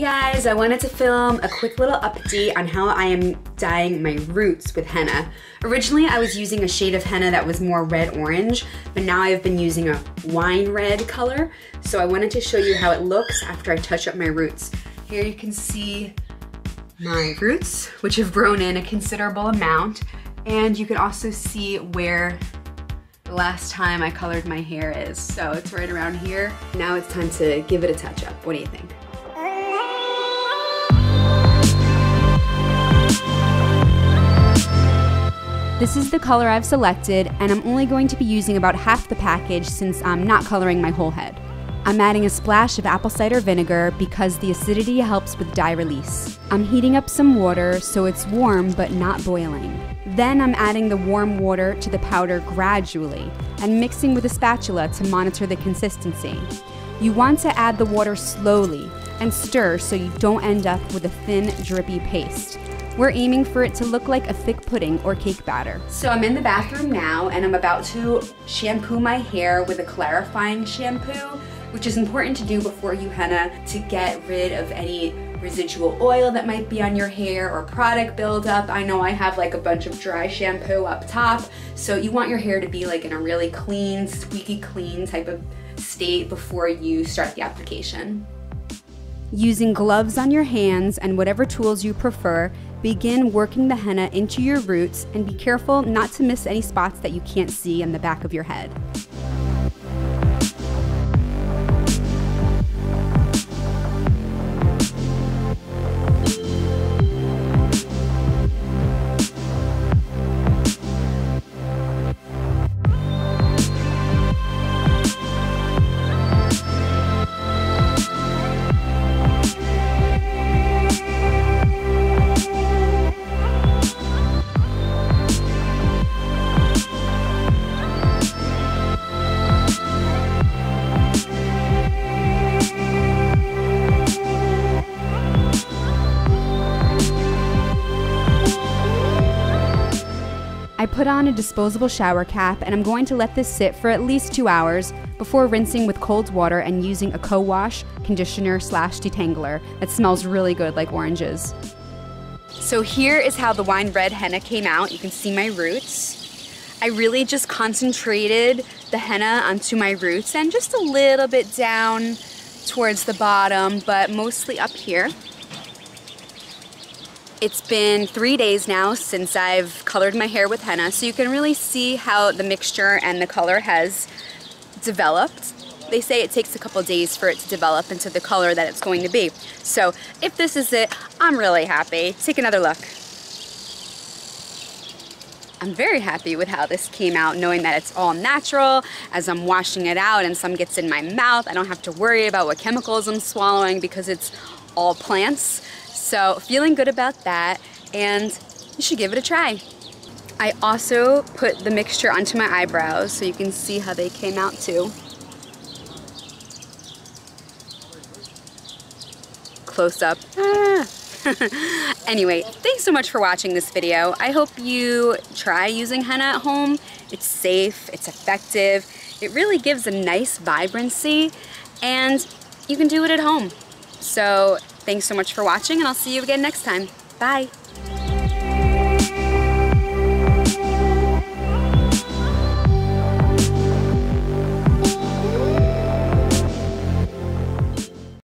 Guys, I wanted to film a quick little update on how I am dyeing my roots with henna. Originally I was using a shade of henna that was more red orange, but now I've been using a wine red color. So I wanted to show you how it looks after I touch up my roots. Here you can see my roots, which have grown in a considerable amount. And you can also see where the last time I colored my hair is. So it's right around here. Now it's time to give it a touch up. What do you think? This is the color I've selected, and I'm only going to be using about half the package since I'm not coloring my whole head. I'm adding a splash of apple cider vinegar because the acidity helps with dye release. I'm heating up some water so it's warm but not boiling. Then I'm adding the warm water to the powder gradually and mixing with a spatula to monitor the consistency. You want to add the water slowly and stir so you don't end up with a thin, drippy paste. We're aiming for it to look like a thick pudding or cake batter. So I'm in the bathroom now and I'm about to shampoo my hair with a clarifying shampoo, which is important to do before you henna to get rid of any residual oil that might be on your hair or product buildup. I know I have like a bunch of dry shampoo up top, so you want your hair to be like in a really clean, squeaky clean type of state before you start the application. Using gloves on your hands and whatever tools you prefer, begin working the henna into your roots and be careful not to miss any spots that you can't see in the back of your head. I put on a disposable shower cap and I'm going to let this sit for at least two hours before rinsing with cold water and using a co-wash conditioner slash detangler that smells really good like oranges. So here is how the wine red henna came out. You can see my roots. I really just concentrated the henna onto my roots and just a little bit down towards the bottom, but mostly up here. It's been three days now since I've colored my hair with henna, so you can really see how the mixture and the color has developed. They say it takes a couple days for it to develop into the color that it's going to be. So if this is it, I'm really happy. Take another look. I'm very happy with how this came out, knowing that it's all natural. As I'm washing it out and some gets in my mouth, I don't have to worry about what chemicals I'm swallowing because it's all plants. So feeling good about that and you should give it a try. I also put the mixture onto my eyebrows so you can see how they came out too. Close up. Anyway, thanks so much for watching this video. I hope you try using henna at home. It's safe, it's effective, it really gives a nice vibrancy, and you can do it at home. So Thanks so much for watching and I'll see you again next time. Bye.